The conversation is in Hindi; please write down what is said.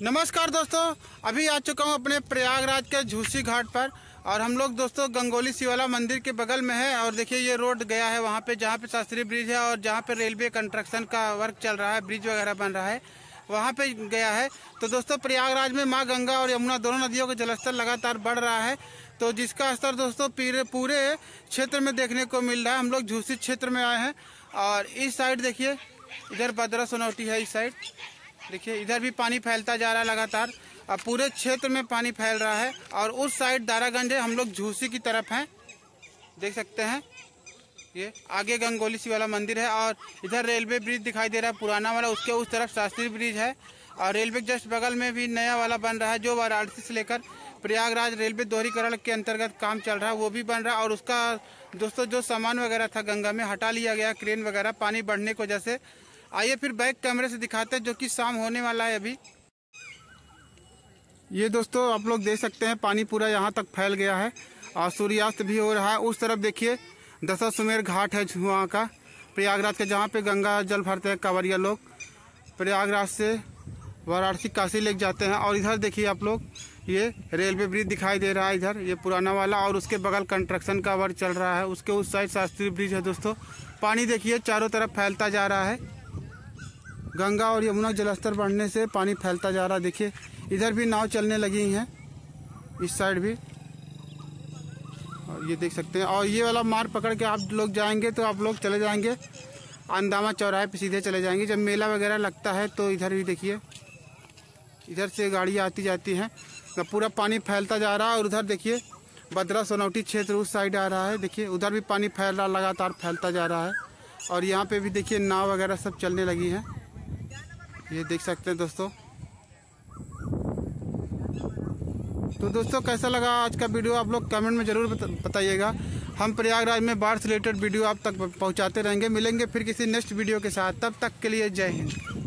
नमस्कार दोस्तों, अभी आ चुका हूँ अपने प्रयागराज के झूसी घाट पर और हम लोग दोस्तों गंगोली शिवाला मंदिर के बगल में है और देखिए ये रोड गया है वहाँ पे जहाँ पे शास्त्री ब्रिज है और जहाँ पे रेलवे कंस्ट्रक्शन का वर्क चल रहा है, ब्रिज वगैरह बन रहा है, वहाँ पे गया है। तो दोस्तों, प्रयागराज में माँ गंगा और यमुना दोनों नदियों का जलस्तर लगातार बढ़ रहा है। तो जिसका स्तर दोस्तों पूरे क्षेत्र में देखने को मिल रहा है। हम लोग झूसी क्षेत्र में आए हैं और इस साइड देखिए, इधर बद्रा सोनौटी है इस साइड। देखिए, इधर भी पानी फैलता जा रहा है लगातार। अब पूरे क्षेत्र में पानी फैल रहा है और उस साइड दारागंज है हम लोग झूसी की तरफ़ हैं। देख सकते हैं। ये आगे गंगोली सी वाला मंदिर है और इधर रेलवे ब्रिज दिखाई दे रहा है, पुराना वाला, उसके उस तरफ़ शास्त्री ब्रिज है। और रेलवे जस्ट बगल में भी नया वाला बन रहा है, जो वाराणसी से लेकर प्रयागराज रेलवे दोहरीकरण के अंतर्गत काम चल रहा है, वो भी बन रहा है। और उसका दोस्तों, जो सामान वगैरह था गंगा में हटा लिया गया, क्रेन वगैरह, पानी बढ़ने की वजह से आइए फिर बैक कैमरे से दिखाते हैं जो कि शाम होने वाला है अभी। ये दोस्तों आप लोग देख सकते हैं, पानी पूरा यहाँ तक फैल गया है। और सूर्यास्त भी हो रहा है। उस तरफ़ देखिए दशा सुमेर घाट है वहाँ का। प्रयागराज के जहाँ पे गंगा जल भरते हैं कांवरिया लोग, प्रयागराज से वाराणसी काशी लेक जाते हैं। और इधर देखिए आप लोग, ये रेलवे ब्रिज दिखाई दे रहा है इधर, ये पुराना वाला। और उसके बगल कंस्ट्रक्शन का वर्क चल रहा है। उसके उस साइड शास्त्री ब्रिज है दोस्तों। पानी देखिए, चारों तरफ़ फैलता जा रहा है। गंगा और यमुना जलस्तर बढ़ने से पानी फैलता जा रहा है। देखिए, इधर भी नाव चलने लगी हैं। इस साइड भी। और ये देख सकते हैं। और ये वाला मार्ग पकड़ के आप लोग जाएँगे तो आप लोग चले जाएँगे। अंदामा चौराहे पे सीधे चले जाएँगे। जब मेला वगैरह लगता है तो इधर भी देखिए। इधर से गाड़ी आती जाती हैं। तो पूरा पानी फैलता जा रहा है और उधर देखिए बद्रा सोनौटी क्षेत्र उस साइड आ रहा है। देखिए, उधर भी पानी फैल रहा, लगातार फैलता जा रहा है। और यहाँ पे भी देखिए, नाव वगैरह सब चलने लगी हैं। ये देख सकते हैं दोस्तों। तो दोस्तों, कैसा लगा आज का वीडियो? आप लोग कमेंट में ज़रूर बताइएगा। हम प्रयागराज में बाढ़ से रिलेटेड वीडियो आप तक पहुंचाते रहेंगे। मिलेंगे फिर किसी नेक्स्ट वीडियो के साथ। तब तक के लिए जय हिंद।